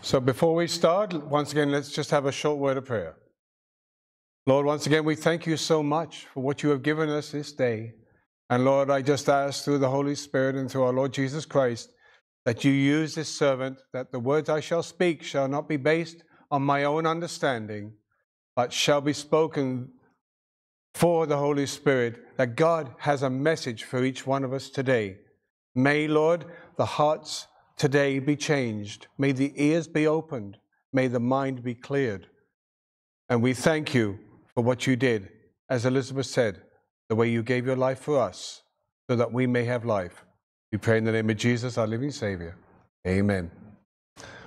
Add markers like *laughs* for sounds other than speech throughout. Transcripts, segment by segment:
So before we start, once again, let's just have a short word of prayer. Lord, once again, we thank you so much for what you have given us this day. And Lord, I just ask through the Holy Spirit and through our Lord Jesus Christ that you use this servant, that the words I shall speak shall not be based on my own understanding, but shall be spoken for the Holy Spirit, that God has a message for each one of us today. May, Lord, the hearts today be changed. May the ears be opened. May the mind be cleared. And we thank you for what you did, as Elizabeth said, the way you gave your life for us, so that we may have life. We pray in the name of Jesus, our living Savior. Amen.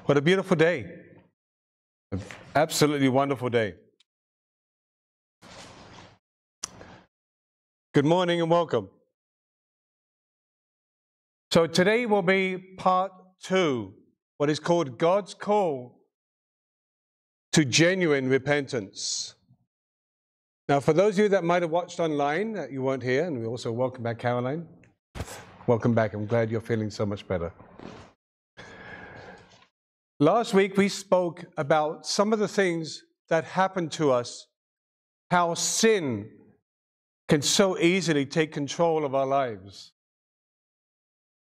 What a beautiful day. An absolutely wonderful day. Good morning and welcome. So today will be part two, what is called God's call to genuine repentance. Now, for those of you that might have watched online, that you weren't here, and we also welcome back Caroline. Welcome back. I'm glad you're feeling so much better. Last week, we spoke about some of the things that happen to us, how sin can so easily take control of our lives.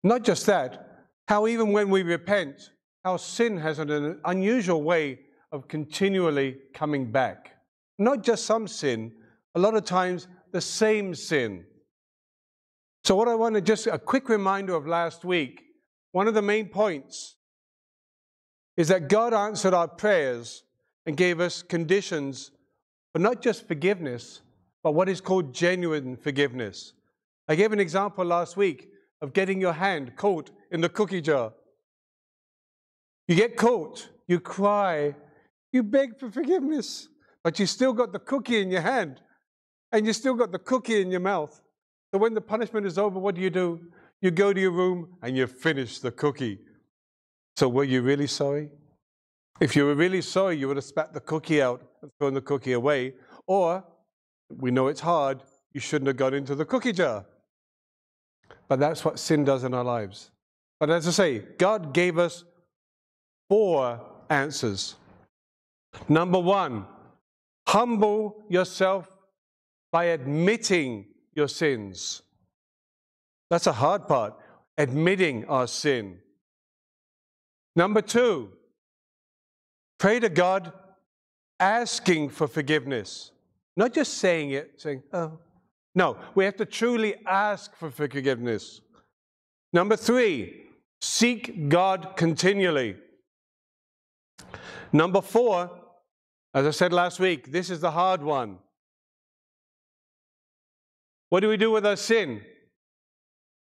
Not just that, how even when we repent, how sin has an unusual way of continually coming back. Not just some sin, a lot of times the same sin. So, what I want to just a quick reminder of last week, one of the main points is that God answered our prayers and gave us conditions for not just forgiveness, but what is called genuine forgiveness. I gave an example last week of getting your hand caught in the cookie jar. You get caught, you cry, you beg for forgiveness, but you still got the cookie in your hand and you still got the cookie in your mouth. So when the punishment is over, what do you do? You go to your room and you finish the cookie. So were you really sorry? If you were really sorry, you would have spat the cookie out and thrown the cookie away. Or, we know it's hard, you shouldn't have got into the cookie jar. But that's what sin does in our lives. But as I say, God gave us four answers. Number one, humble yourself by admitting your sins. That's a hard part, admitting our sin. Number two, pray to God asking for forgiveness. Not just saying it, saying, oh. No, we have to truly ask for forgiveness. Number three, seek God continually. Number four, as I said last week, this is the hard one. What do we do with our sin?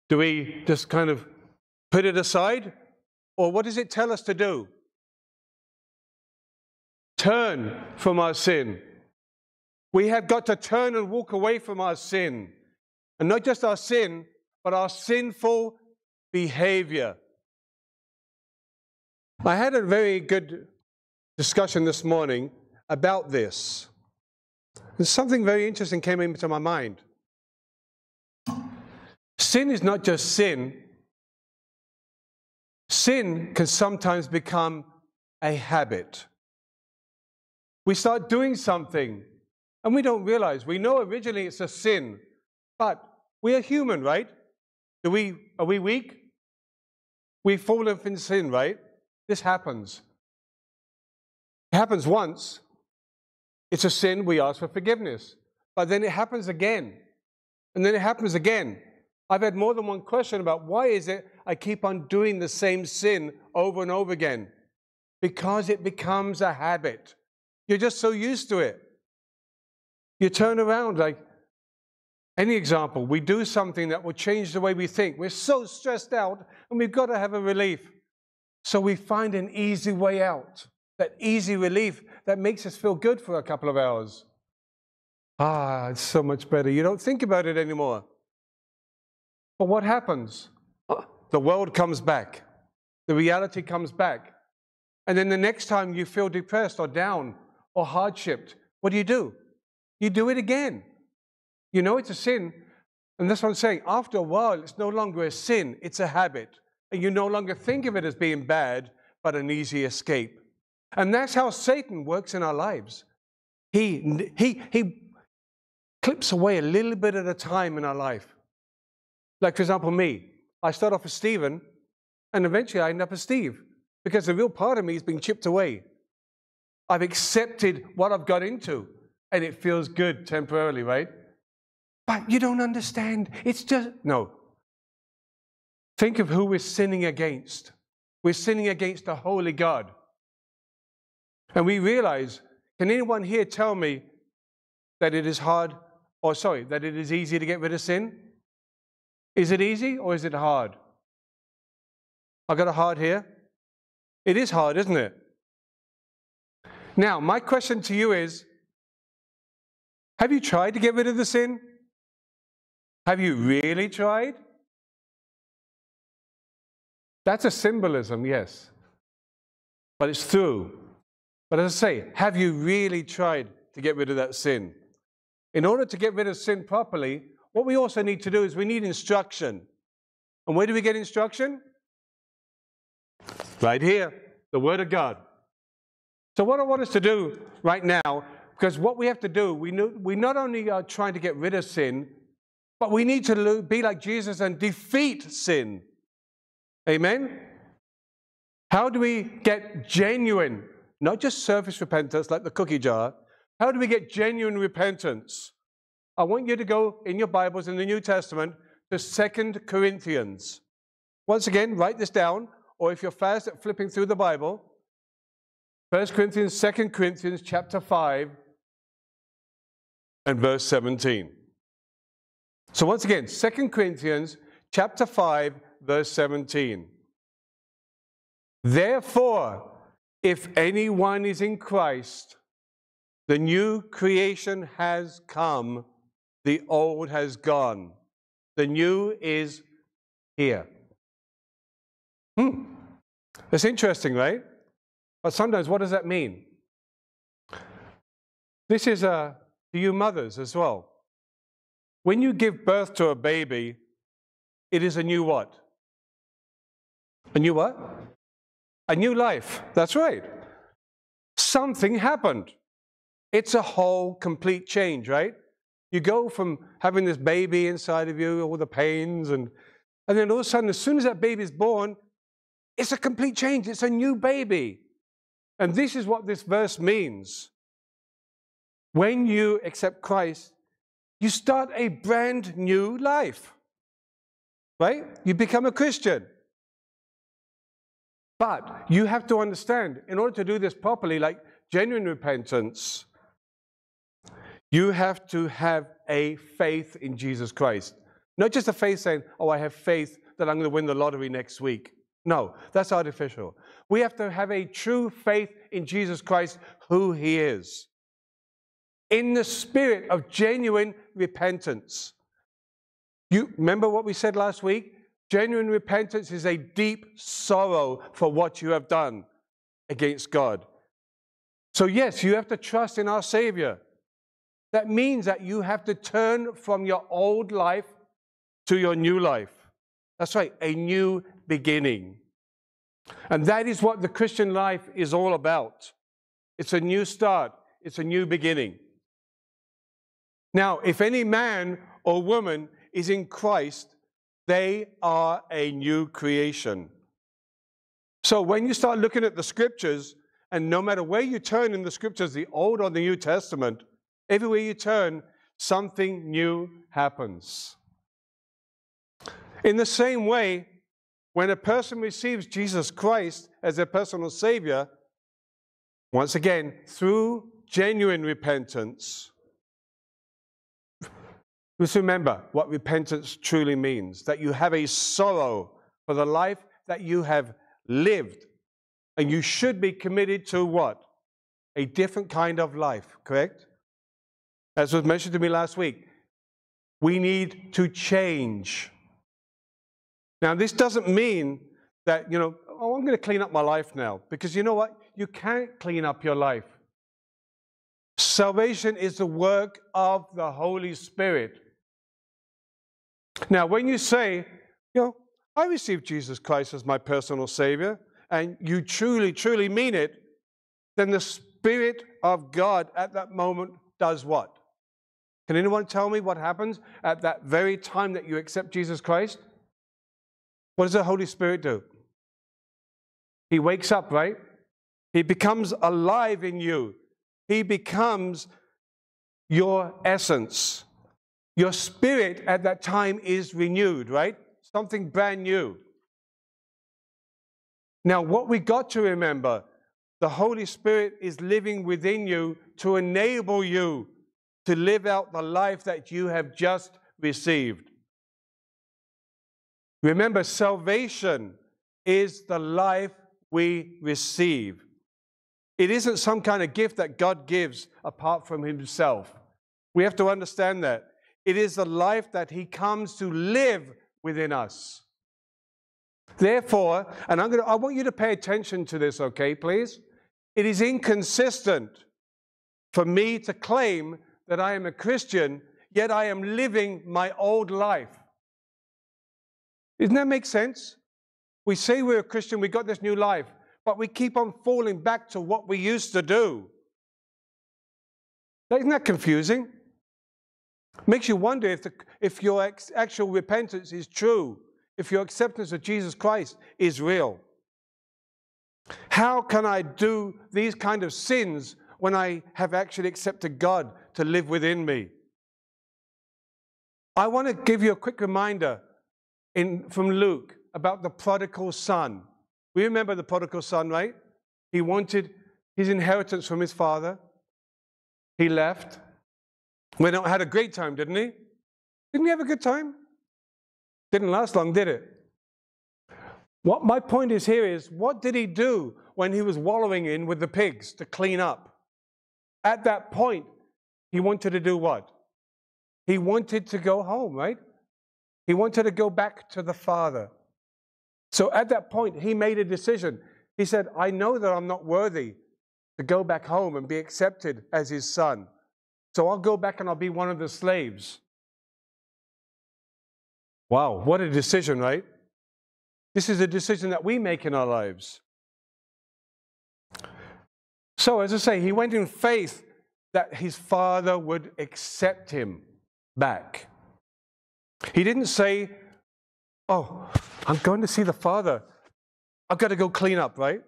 Do we just kind of put it aside? Or what does it tell us to do? Turn from our sin. We have got to turn and walk away from our sin. And not just our sin, but our sinful behavior. I had a very good discussion this morning about this. And something very interesting came into my mind. Sin is not just sin, sin can sometimes become a habit. We start doing something and we don't realize. We know originally it's a sin, but we are human, right? Do we, are we weak? We fall in sin, right? This happens. It happens once. It's a sin, we ask for forgiveness. But then it happens again. And then it happens again. I've had more than one question about why is it I keep on doing the same sin over and over again? Because it becomes a habit. You're just so used to it. You turn around like any example, we do something that will change the way we think. We're so stressed out and we've got to have a relief. So we find an easy way out, that easy relief that makes us feel good for a couple of hours. Ah, it's so much better. You don't think about it anymore. But what happens? The world comes back, the reality comes back. And then the next time you feel depressed or down or hardshipped, what do you do? You do it again. You know it's a sin. And that's what I'm saying. After a while, it's no longer a sin, it's a habit. And you no longer think of it as being bad, but an easy escape. And that's how Satan works in our lives. He, he, he clips away a little bit at a time in our life. Like, for example, me. I start off as Stephen, and eventually I end up as Steve because the real part of me is being chipped away. I've accepted what I've got into, and it feels good temporarily, right? But you don't understand. It's just, no. Think of who we're sinning against. We're sinning against a holy God. And we realize can anyone here tell me that it is hard, or sorry, that it is easy to get rid of sin? Is it easy or is it hard? I got a hard here. It is hard, isn't it? Now, my question to you is Have you tried to get rid of the sin? Have you really tried? That's a symbolism, yes. But it's through. But as I say, have you really tried to get rid of that sin? In order to get rid of sin properly, what we also need to do is we need instruction. And where do we get instruction? Right here, the Word of God. So, what I want us to do right now, because what we have to do, we, know, we not only are trying to get rid of sin, but we need to be like Jesus and defeat sin. Amen? How do we get genuine, not just surface repentance like the cookie jar? How do we get genuine repentance? I want you to go in your Bibles in the New Testament to Second Corinthians. Once again, write this down, or if you're fast at flipping through the Bible, 1 Corinthians, 2 Corinthians chapter 5 and verse 17. So once again, 2 Corinthians chapter 5 verse 17. Therefore, if anyone is in Christ, the new creation has come, the old has gone. The new is here. Hmm. That's interesting, right? But sometimes, what does that mean? This is uh, to you mothers as well. When you give birth to a baby, it is a new what? A new what? A new life. That's right. Something happened. It's a whole complete change, right? You go from having this baby inside of you, all the pains, and, and then all of a sudden, as soon as that baby is born, it's a complete change. It's a new baby. And this is what this verse means. When you accept Christ, you start a brand new life. Right? You become a Christian. But you have to understand, in order to do this properly, like genuine repentance, you have to have a faith in Jesus Christ. Not just a faith saying, oh, I have faith that I'm going to win the lottery next week. No, that's artificial. We have to have a true faith in Jesus Christ, who he is, in the spirit of genuine repentance. You remember what we said last week? Genuine repentance is a deep sorrow for what you have done against God. So, yes, you have to trust in our Savior. That means that you have to turn from your old life to your new life. That's right, a new beginning. And that is what the Christian life is all about. It's a new start, it's a new beginning. Now, if any man or woman is in Christ, they are a new creation. So when you start looking at the scriptures, and no matter where you turn in the scriptures, the Old or the New Testament, everywhere you turn, something new happens. In the same way, when a person receives Jesus Christ as their personal Savior, once again, through genuine repentance, Let's remember what repentance truly means that you have a sorrow for the life that you have lived. And you should be committed to what? A different kind of life, correct? As was mentioned to me last week, we need to change. Now, this doesn't mean that, you know, oh, I'm going to clean up my life now. Because you know what? You can't clean up your life. Salvation is the work of the Holy Spirit. Now, when you say, you know, I received Jesus Christ as my personal Savior, and you truly, truly mean it, then the Spirit of God at that moment does what? Can anyone tell me what happens at that very time that you accept Jesus Christ? What does the Holy Spirit do? He wakes up, right? He becomes alive in you. He becomes your essence. Your spirit at that time is renewed, right? Something brand new. Now, what we got to remember the Holy Spirit is living within you to enable you to live out the life that you have just received. Remember, salvation is the life we receive. It isn't some kind of gift that God gives apart from Himself. We have to understand that. It is the life that He comes to live within us. Therefore, and I'm going to, I want you to pay attention to this, okay, please? It is inconsistent for me to claim that I am a Christian, yet I am living my old life. Doesn't that make sense? We say we're a Christian, we got this new life, but we keep on falling back to what we used to do. Isn't that confusing? Makes you wonder if, the, if your ex, actual repentance is true, if your acceptance of Jesus Christ is real. How can I do these kind of sins when I have actually accepted God to live within me? I want to give you a quick reminder in, from Luke about the prodigal son. We remember the prodigal son, right? He wanted his inheritance from his father. He left. Went out, had a great time, didn't he? Didn't he have a good time? Didn't last long, did it? What my point is here is what did he do when he was wallowing in with the pigs to clean up? At that point, he wanted to do what? He wanted to go home, right? He wanted to go back to the Father. So at that point, he made a decision. He said, I know that I'm not worthy to go back home and be accepted as his son. So I'll go back and I'll be one of the slaves. Wow, what a decision, right? This is a decision that we make in our lives. So, as I say, he went in faith that his father would accept him back. He didn't say, Oh, I'm going to see the father. I've got to go clean up, right?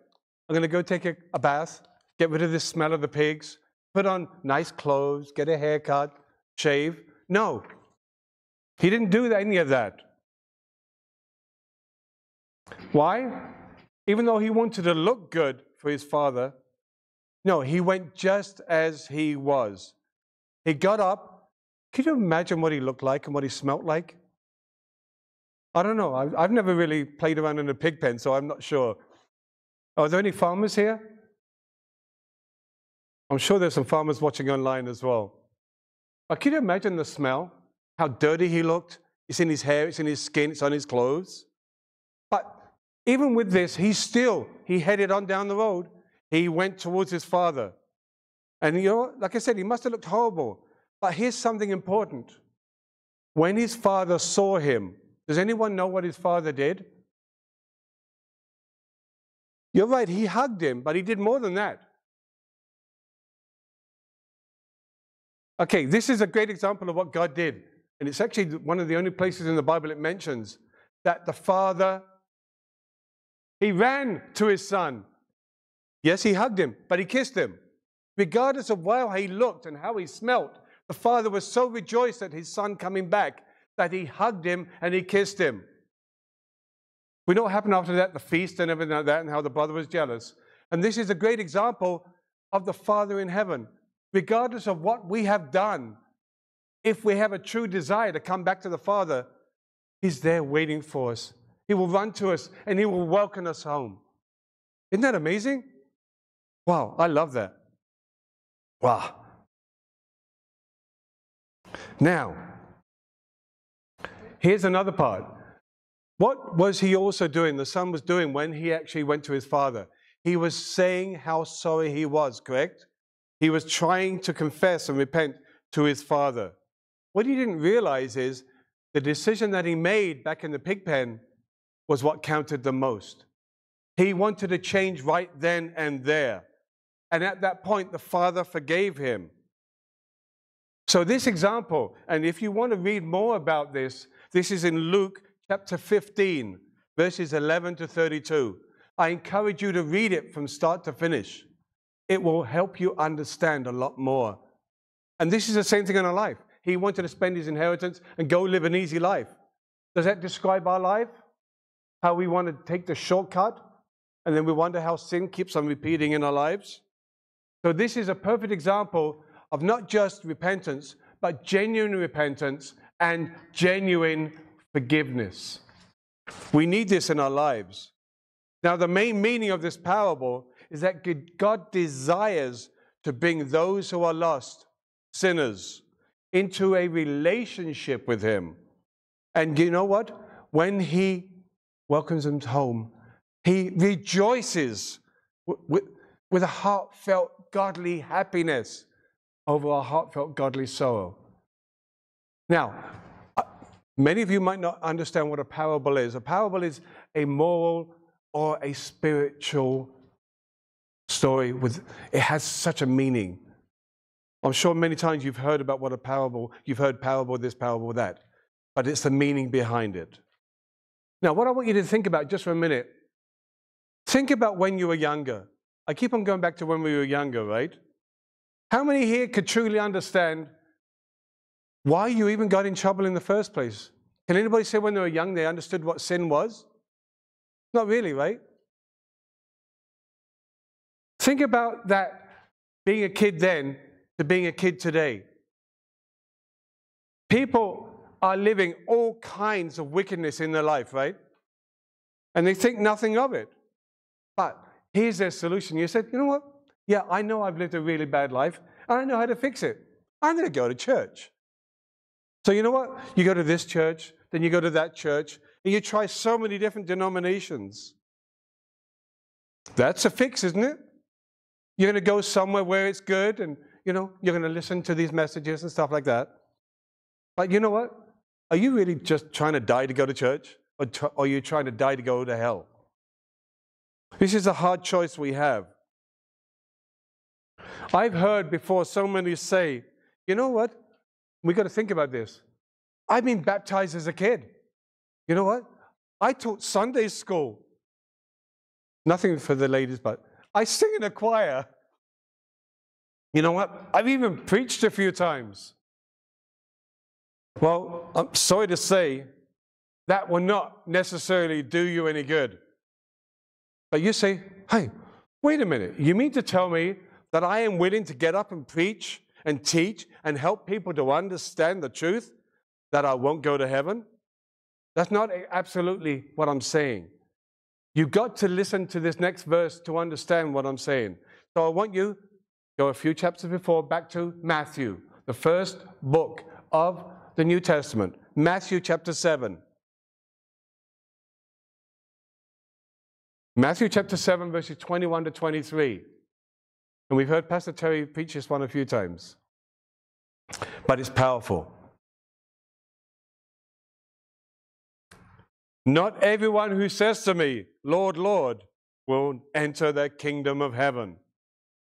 I'm going to go take a, bath, get rid of the smell of the pigs, put on nice clothes, get a haircut, shave. No, he didn't do any of that. Why? Even though he wanted to look good for his father, no, he went just as he was. He got up. Can you imagine what he looked like and what he smelt like? I don't know. I've, never really played around in a pig pen, so I'm not sure. Are there any farmers here? I'm sure there's some farmers watching online as well. But can you imagine the smell? How dirty he looked? It's in his hair, it's in his skin, it's on his clothes. But even with this, he still, he headed on down the road. He went towards his father. And you know, like I said, he must have looked horrible. But here's something important. When his father saw him, does anyone know what his father did? You're right, he hugged him, but he did more than that. Okay, this is a great example of what God did. And it's actually one of the only places in the Bible it mentions that the father he ran to his son. Yes, he hugged him, but he kissed him. Regardless of how he looked and how he smelt, the father was so rejoiced at his son coming back that he hugged him and he kissed him. We know what happened after that, the feast and everything like that, and how the brother was jealous. And this is a great example of the Father in heaven. Regardless of what we have done, if we have a true desire to come back to the Father, He's there waiting for us. He will run to us and He will welcome us home. Isn't that amazing? Wow, I love that. Wow. Now, here's another part. What was he also doing? The son was doing when he actually went to his father. He was saying how sorry he was, correct? He was trying to confess and repent to his father. What he didn't realize is the decision that he made back in the pig pen was what counted the most. He wanted to change right then and there. And at that point, the Father forgave him. So, this example, and if you want to read more about this, this is in Luke chapter 15, verses 11 to 32. I encourage you to read it from start to finish. It will help you understand a lot more. And this is the same thing in our life. He wanted to spend his inheritance and go live an easy life. Does that describe our life? How we want to take the shortcut and then we wonder how sin keeps on repeating in our lives? So, this is a perfect example of not just repentance, but genuine repentance and genuine forgiveness. We need this in our lives. Now, the main meaning of this parable is that God desires to bring those who are lost, sinners, into a relationship with Him. And you know what? When He welcomes them home, He rejoices with, with a heartfelt, godly happiness over a heartfelt, godly sorrow. Now, uh, many of you might not understand what a parable is. A parable is a moral or a spiritual story with it has such a meaning. I'm sure many times you've heard about what a parable, you've heard parable this, parable that, but it's the meaning behind it. Now, what I want you to think about just for a minute, think about when you were younger. I keep on going back to when we were younger, right? How many here could truly understand why you even got in trouble in the first place? Can anybody say when they were young they understood what sin was? Not really, right? Think about that being a kid then to being a kid today. People are living all kinds of wickedness in their life, right? And they think nothing of it. But here's their solution. You said, you know what? Yeah, I know I've lived a really bad life, and I know how to fix it. I'm going to go to church. So, you know what? You go to this church, then you go to that church, and you try so many different denominations. That's a fix, isn't it? You're going to go somewhere where it's good, and you know you're going to listen to these messages and stuff like that. But you know what? Are you really just trying to die to go to church, or, or are you trying to die to go to hell? This is a hard choice we have. I've heard before so many say, you know what? We've got to think about this. I've been baptized as a kid. You know what? I taught Sunday school. Nothing for the ladies, but I sing in a choir. You know what? I've even preached a few times. Well, I'm sorry to say, that will not necessarily do you any good. But you say, hey, wait a minute. You mean to tell me that I am willing to get up and preach and teach and help people to understand the truth that I won't go to heaven? That's not absolutely what I'm saying. You've got to listen to this next verse to understand what I'm saying. So I want you go a few chapters before back to Matthew, the first book of the New Testament, Matthew chapter 7. Matthew chapter 7, verses 21 to 23. And we've heard Pastor Terry preach this one a few times. But it's powerful. Not everyone who says to me, Lord, Lord, will enter the kingdom of heaven,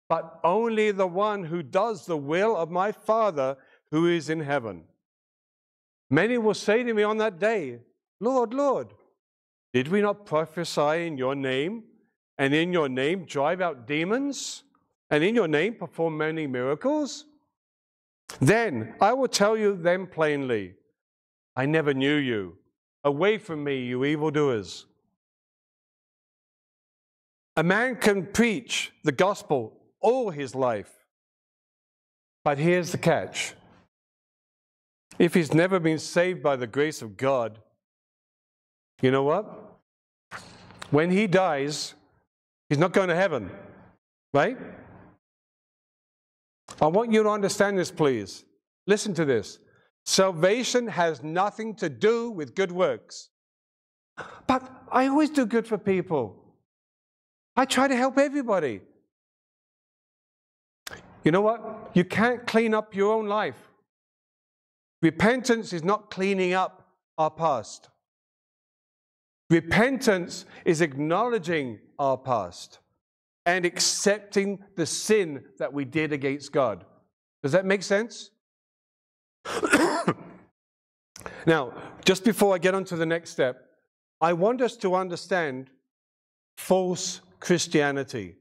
but only the one who does the will of my Father who is in heaven. Many will say to me on that day, Lord, Lord, did we not prophesy in your name, and in your name drive out demons, and in your name perform many miracles? Then I will tell you them plainly, I never knew you. Away from me, you evildoers. A man can preach the gospel all his life. But here's the catch if he's never been saved by the grace of God, you know what? When he dies, he's not going to heaven, right? I want you to understand this, please. Listen to this. Salvation has nothing to do with good works. But I always do good for people. I try to help everybody. You know what? You can't clean up your own life. Repentance is not cleaning up our past. Repentance is acknowledging our past and accepting the sin that we did against God. Does that make sense? *coughs* now, just before I get on to the next step, I want us to understand false Christianity.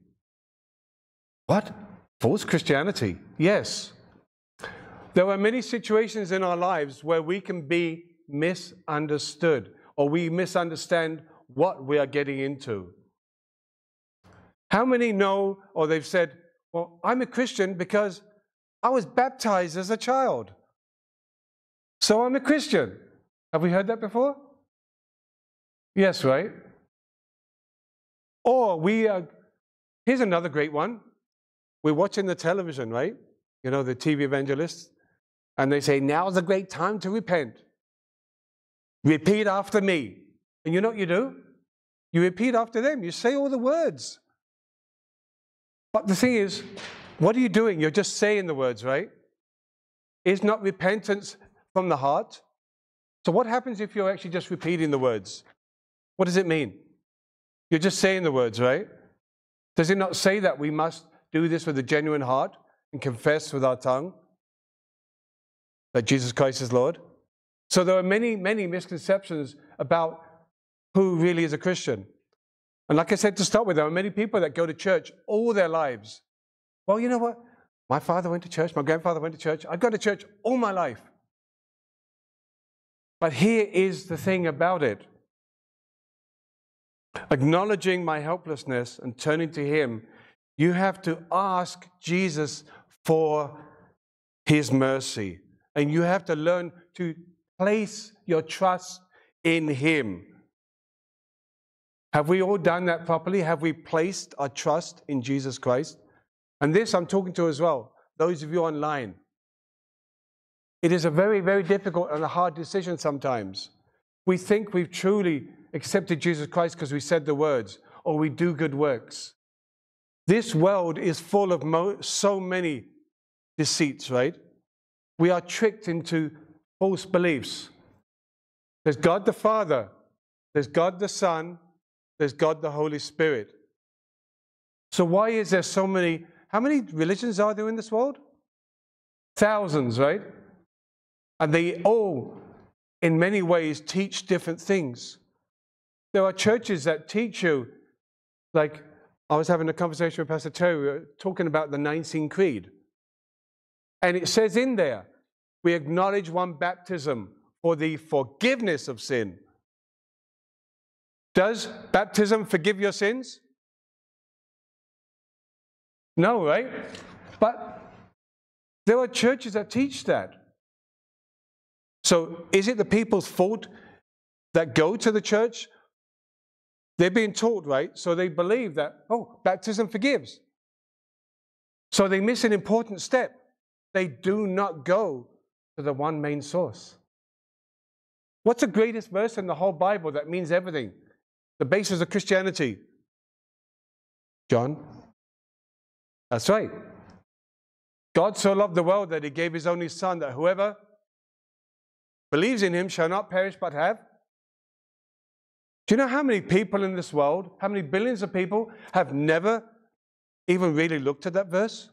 What? False Christianity? Yes. There are many situations in our lives where we can be misunderstood or we misunderstand what we are getting into. How many know or they've said, Well, I'm a Christian because I was baptized as a child. So I'm a Christian. Have we heard that before? Yes, right? Or we are, here's another great one. We're watching the television, right? You know, the TV evangelists. And they say, now's a great time to repent. Repeat after me. And you know what you do? You repeat after them. You say all the words. But the thing is, what are you doing? You're just saying the words, right? Is not repentance from the heart? So, what happens if you're actually just repeating the words? What does it mean? You're just saying the words, right? Does it not say that we must do this with a genuine heart and confess with our tongue that Jesus Christ is Lord? So there are many, many misconceptions about who really is a Christian. And like I said to start with, there are many people that go to church all their lives. Well, you know what? My father went to church, my grandfather went to church. I've gone to church all my life. But here is the thing about it acknowledging my helplessness and turning to Him, you have to ask Jesus for His mercy. And you have to learn to place your trust in Him. Have we all done that properly? Have we placed our trust in Jesus Christ? And this I'm talking to as well, those of you online. It is a very, very difficult and a hard decision sometimes. We think we've truly accepted Jesus Christ because we said the words or we do good works. This world is full of so many deceits, right? We are tricked into false beliefs. There's God the Father, there's God the Son, there's God the Holy Spirit. So, why is there so many? How many religions are there in this world? Thousands, right? And they all, in many ways, teach different things. There are churches that teach you, like I was having a conversation with Pastor Terry, talking about the Nicene Creed. And it says in there, we acknowledge one baptism for the forgiveness of sin. Does baptism forgive your sins? No, right? But there are churches that teach that. So is it the people's fault that go to the church they're being taught, right? So they believe that, oh, baptism forgives. So they miss an important step. They do not go to the one main source. What's the greatest verse in the whole Bible that means everything? The basis of Christianity? John. That's right. God so loved the world that he gave his only Son, that whoever believes in him shall not perish but have do you know how many people in this world, how many billions of people have never even really looked at that verse?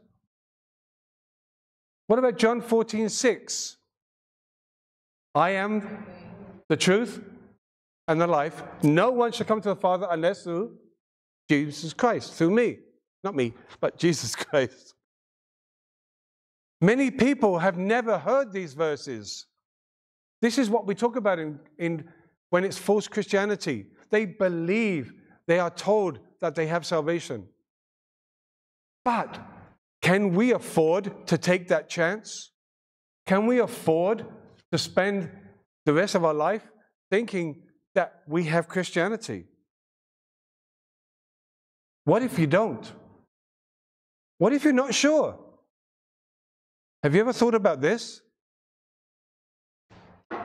What about John 14, 6? I am the truth and the life. No one shall come to the Father unless through Jesus Christ, through me. Not me, but Jesus *laughs* Christ. Many people have never heard these verses. This is what we talk about in, in when it's false Christianity. They believe, they are told that they have salvation. But can we afford to take that chance? Can we afford to spend the rest of our life thinking that we have Christianity? What if you don't? What if you're not sure? Have you ever thought about this?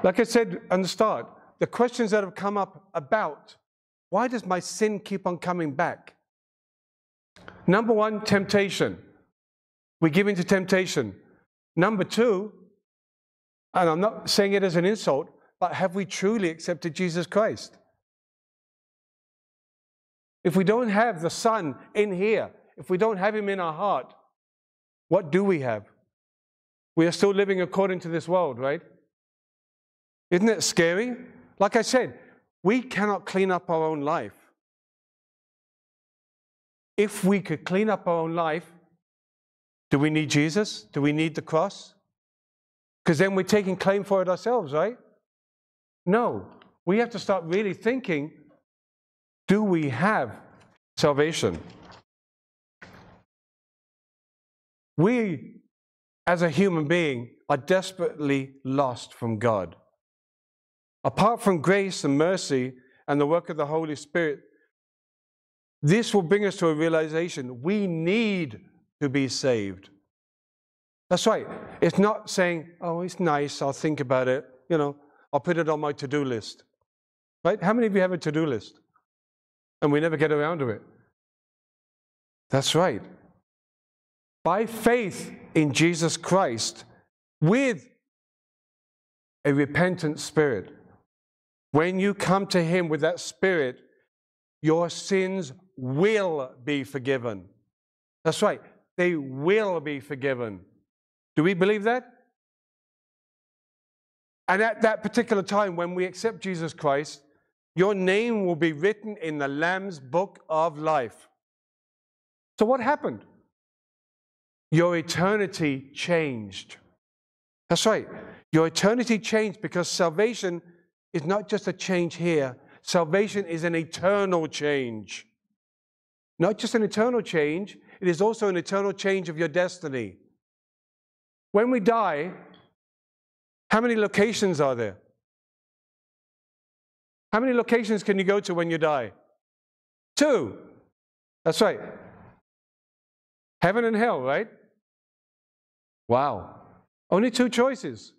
Like I said on the start, the questions that have come up about why does my sin keep on coming back? Number one, temptation. We give into temptation. Number two, and I'm not saying it as an insult, but have we truly accepted Jesus Christ? if we don't have the Son in here, if we don't have Him in our heart, what do we have? We are still living according to this world, right? Isn't it scary? Like I said, we cannot clean up our own life. If we could clean up our own life, do we need Jesus? Do we need the cross? Because then we're taking claim for it ourselves, right? No. We have to start really thinking do we have salvation? We, as a human being, are desperately lost from God. Apart from grace and mercy and the work of the Holy Spirit, this will bring us to a realization we need to be saved. That's right. It's not saying, oh, it's nice, I'll think about it, you know, I'll put it on my to do list. Right? How many of you have a to do list? And we never get around to it. That's right. By faith in Jesus Christ, with a repentant spirit, when you come to Him with that spirit, your sins will be forgiven. That's right, they will be forgiven. Do we believe that? And at that particular time, when we accept Jesus Christ, your name will be written in the Lamb's book of life. So, what happened? Your eternity changed. That's right. Your eternity changed because salvation is not just a change here, salvation is an eternal change. Not just an eternal change, it is also an eternal change of your destiny. When we die, how many locations are there? How many locations can you go to when you die? Two. That's right. Heaven and hell, right? Wow. Only two choices.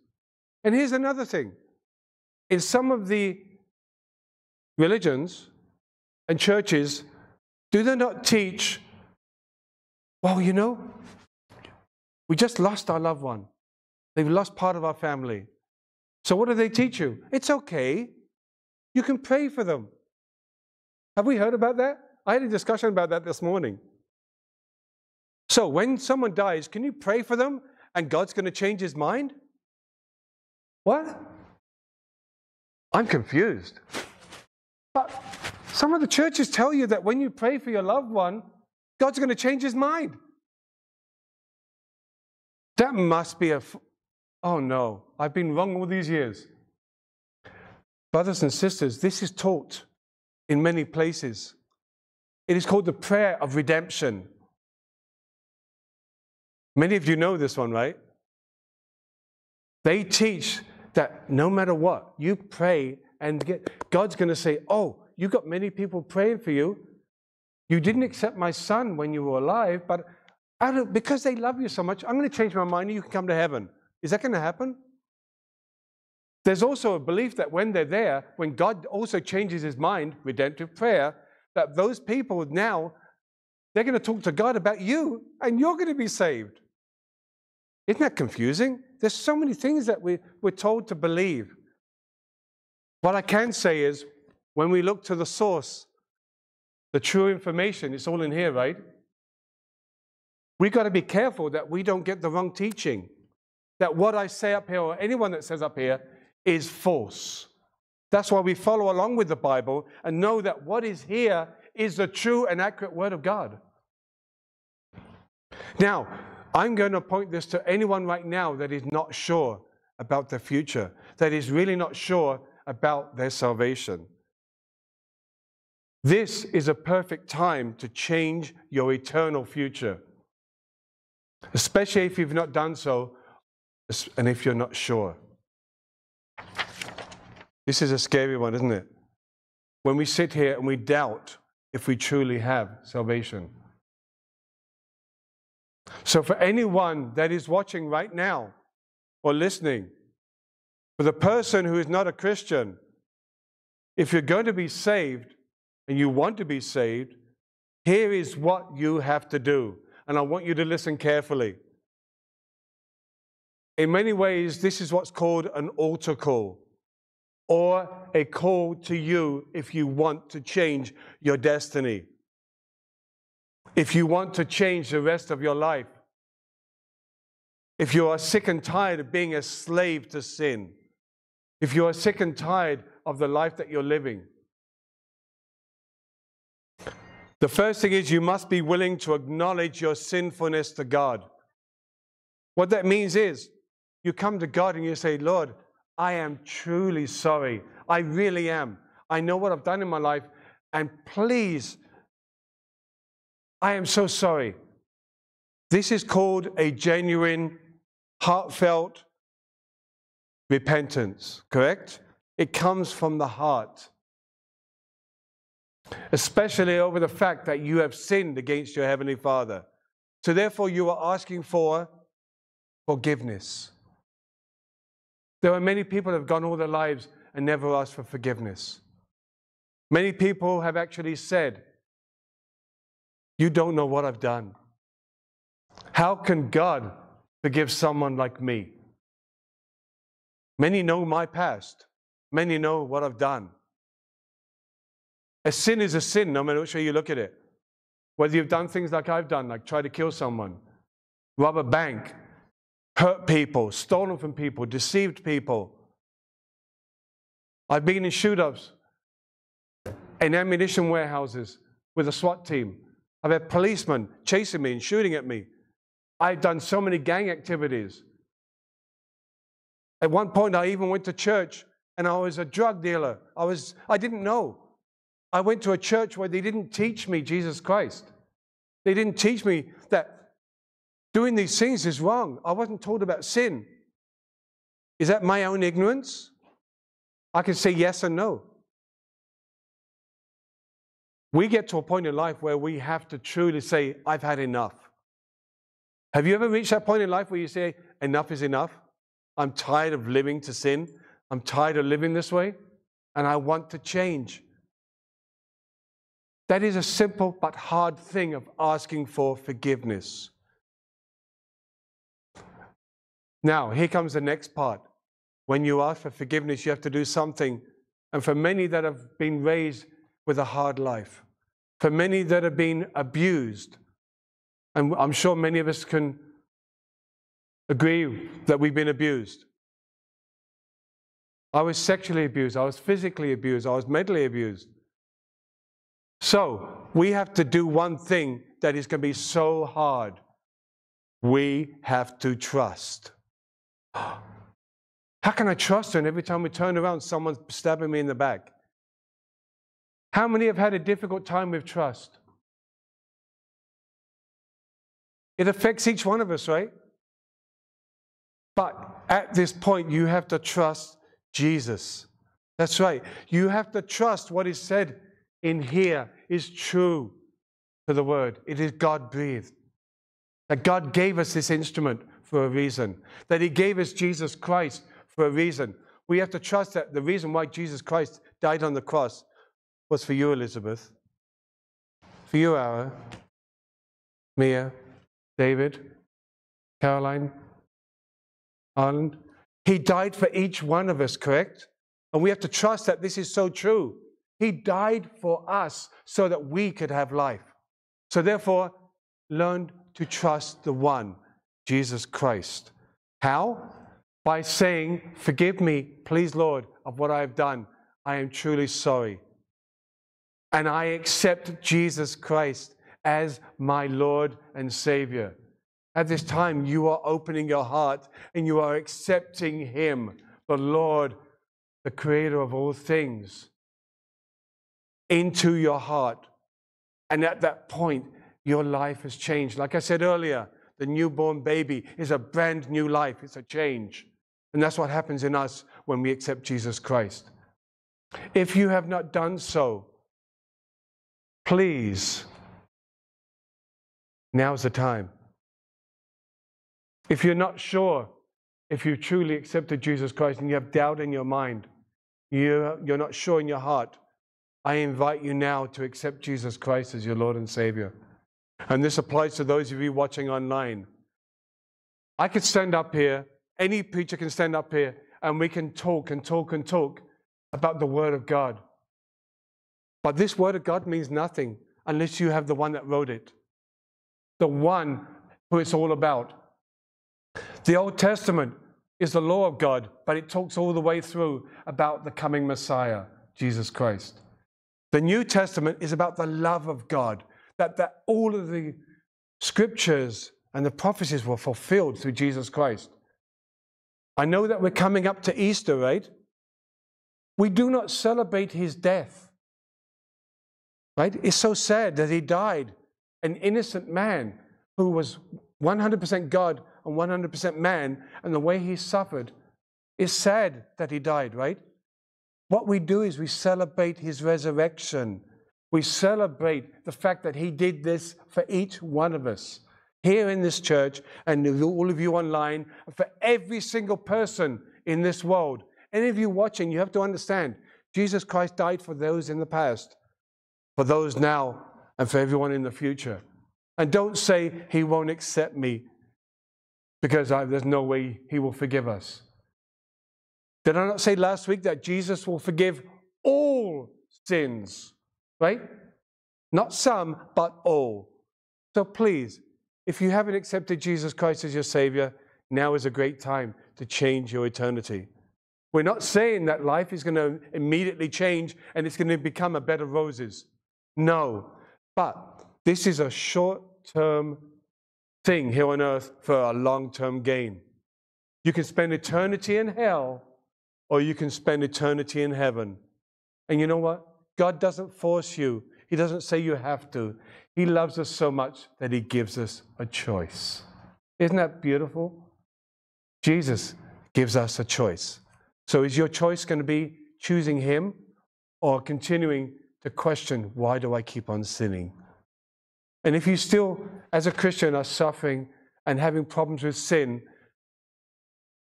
And here's another thing. In some of the religions and churches, do they not teach, well, you know, we just lost our loved one. They've lost part of our family. So what do they teach you? It's okay. You can pray for them. Have we heard about that? I had a discussion about that this morning. So when someone dies, can you pray for them and God's going to change his mind? What? I'm confused. But some of the churches tell you that when you pray for your loved one, God's going to change his mind. That must be a. F- oh no, I've been wrong all these years. Brothers and sisters, this is taught in many places. It is called the prayer of redemption. Many of you know this one, right? They teach that no matter what, you pray and get, God's going to say, Oh, you got many people praying for you. You didn't accept my son when you were alive, but of, because they love you so much, I'm going to change my mind and you can come to heaven. Is that going to happen? There's also a belief that when they're there, when God also changes his mind, redemptive prayer, that those people now, they're going to talk to God about you and you're going to be saved. Isn't that confusing? There's so many things that we, we're told to believe. What I can say is, when we look to the source, the true information, it's all in here, right? We've got to be careful that we don't get the wrong teaching. That what I say up here, or anyone that says up here, is false. That's why we follow along with the Bible and know that what is here is the true and accurate Word of God. Now, I'm going to point this to anyone right now that is not sure about their future, that is really not sure about their salvation. This is a perfect time to change your eternal future especially if you've not done so and if you're not sure. This is a scary one, isn't it? When we sit here and we doubt if we truly have salvation. So, for anyone that is watching right now or listening, for the person who is not a Christian, if you're going to be saved and you want to be saved, here is what you have to do and I want you to listen carefully. In many ways, this is what's called an altar call, or a call to you if you want to change your destiny. If you want to change the rest of your life, if you are sick and tired of being a slave to sin, if you are sick and tired of the life that you're living, the first thing is you must be willing to acknowledge your sinfulness to God. What that means is you come to God and you say, Lord, I am truly sorry. I really am. I know what I've done in my life, and please, I am so sorry. This is called a genuine, heartfelt repentance, correct? It comes from the heart especially over the fact that you have sinned against your Heavenly Father. So, therefore, you are asking for forgiveness. There are many people who have gone all their lives and never asked for forgiveness. Many people have actually said, You don't know what I've done. How can God forgive someone like me? Many know my past, many know what I've done. A sin is a sin, no matter which way you look at it. Whether you've done things like I've done, like try to kill someone, rob a bank, hurt people, stolen from people, deceived people. I've been in shoot ups, in ammunition warehouses with a SWAT team. I've had policemen chasing me and shooting at me. I've done so many gang activities. At one point, I even went to church and I was a drug dealer. I, was, I didn't know. I went to a church where they didn't teach me Jesus Christ. They didn't teach me that doing these things is wrong. I wasn't told about sin. Is that my own ignorance? I can say yes and no. We get to a point in life where we have to truly say, I've had enough. Have you ever reached that point in life where you say, enough is enough? I'm tired of living to sin. I'm tired of living this way, and I want to change. That is a simple but hard thing of asking for forgiveness. Now, here comes the next part. When you ask for forgiveness, you have to do something. And for many that have been raised with a hard life, for many that have been abused, and I'm sure many of us can agree that we've been abused. I was sexually abused, I was physically abused, I was mentally abused. So we have to do one thing that is going to be so hard. We have to trust. *gasps* How can I trust when every time we turn around, someone's stabbing me in the back? How many have had a difficult time with trust? It affects each one of us, right? But at this point, you have to trust Jesus. That's right. You have to trust what is said in here is true to the word. It is God breathed. That God gave us this instrument for a reason, that He gave us Jesus Christ for a reason. We have to trust that the reason why Jesus Christ died on the cross was for you, Elizabeth, for you, Ara, Mia, David, Caroline, Arlen. He died for each one of us, correct? And we have to trust that this is so true. He died for us so that we could have life. So, therefore, learn to trust the one, Jesus Christ. How? By saying, Forgive me, please, Lord, of what I have done. I am truly sorry. And I accept Jesus Christ as my Lord and Savior. At this time, you are opening your heart and you are accepting Him, the Lord, the Creator of all things into your heart. And at that point, your life has changed. Like I said earlier, the newborn baby is a brand new life, it's a change. And that's what happens in us when we accept Jesus Christ. If you have not done so, please, now's the time. If you're not sure if you truly accepted Jesus Christ and you have doubt in your mind, you're, you're not sure in your heart, I invite you now to accept Jesus Christ as your Lord and Savior. And this applies to those of you watching online. I could stand up here, any preacher can stand up here, and we can talk and talk and talk about the Word of God. But this Word of God means nothing unless you have the one that wrote it. the one who it's all about. The Old Testament is the law of God, but it talks all the way through about the coming Messiah, Jesus Christ. The New Testament is about the love of God, that, that all of the scriptures and the prophecies were fulfilled through Jesus Christ. I know that we're coming up to Easter, right? We do not celebrate his death. Right? It's so sad that he died, an innocent man who was 100% God and 100% man, and the way he suffered. It's sad that he died, right? What we do is we celebrate his resurrection. We celebrate the fact that he did this for each one of us here in this church and all of you online, for every single person in this world. Any of you watching, you have to understand Jesus Christ died for those in the past, for those now, and for everyone in the future. And don't say, He won't accept me because I, there's no way He will forgive us. Did I not say last week that Jesus will forgive all sins? Right? Not some, but all. So please, if you haven't accepted Jesus Christ as your Savior, now is a great time to change your eternity. We're not saying that life is going to immediately change and it's going to become a bed of roses. No. But this is a short term thing here on earth for a long term gain. You can spend eternity in hell or you can spend eternity in heaven. And you know what? God doesn't force you, He doesn't say you have to. He loves us so much that He gives us a choice. Isn't that beautiful? Jesus gives us a choice. So is your choice going to be choosing Him or continuing to question, why do I keep on sinning? And if you still, as a Christian, are suffering and having problems with sin,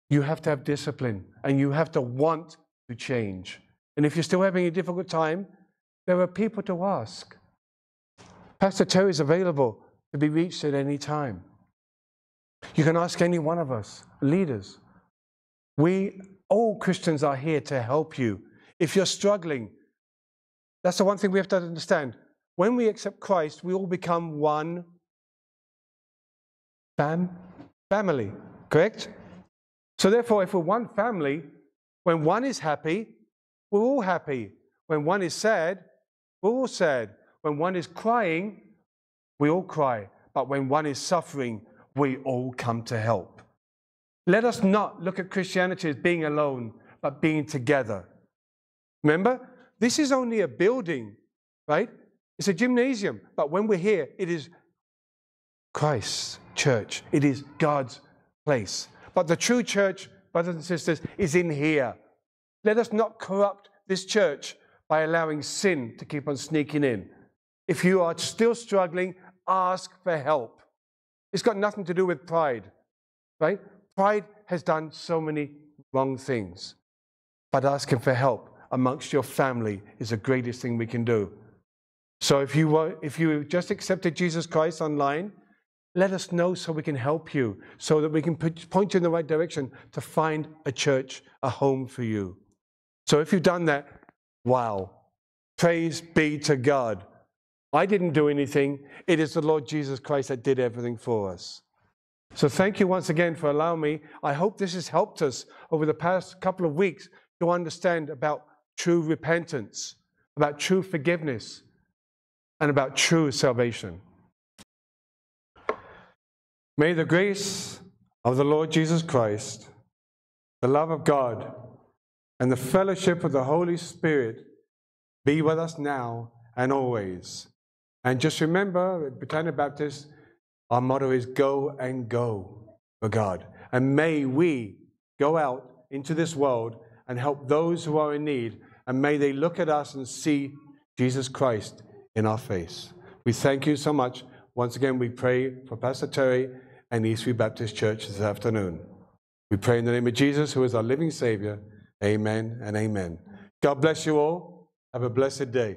you have to have discipline and you have to want to change. And if you're still having a difficult time, there are people to ask. Pastor Terry is available to be reached at any time. You can ask any one of us, leaders. We, all Christians, are here to help you. If you're struggling, that's the one thing we have to understand. When we accept Christ, we all become one fam family, correct? So therefore, if we're one family, when one is happy, we're all happy. When one is sad, we're all sad. When one is crying, we all cry. But when one is suffering, we all come to help. Let us not look at Christianity as being alone, but being together. Remember, this is only a building, right? It's a gymnasium, but when we're here, it is Christ's church. It is God's place. But the true church, brothers and sisters, is in here. Let us not corrupt this church by allowing sin to keep on sneaking in. If you are still struggling, ask for help. It's got nothing to do with pride, right? Pride has done so many wrong things. But asking for help amongst your family is the greatest thing we can do. So if you, were, if you just accepted Jesus Christ online, let us know so we can help you, so that we can point you in the right direction to find a church, a home for you. So if you've done that, wow. Praise be to God. I didn't do anything. It is the Lord Jesus Christ that did everything for us. So thank you once again for allowing me. I hope this has helped us over the past couple of weeks to understand about true repentance, about true forgiveness, and about true salvation. May the grace of the Lord Jesus Christ, the love of God, and the fellowship of the Holy Spirit be with us now and always. And just remember, at Britannia Baptist, our motto is go and go for God. And may we go out into this world and help those who are in need. And may they look at us and see Jesus Christ in our face. We thank you so much. Once again, we pray for Pastor Terry and Eastview Baptist Church this afternoon. We pray in the name of Jesus, who is our living Savior. Amen and amen. God bless you all. Have a blessed day.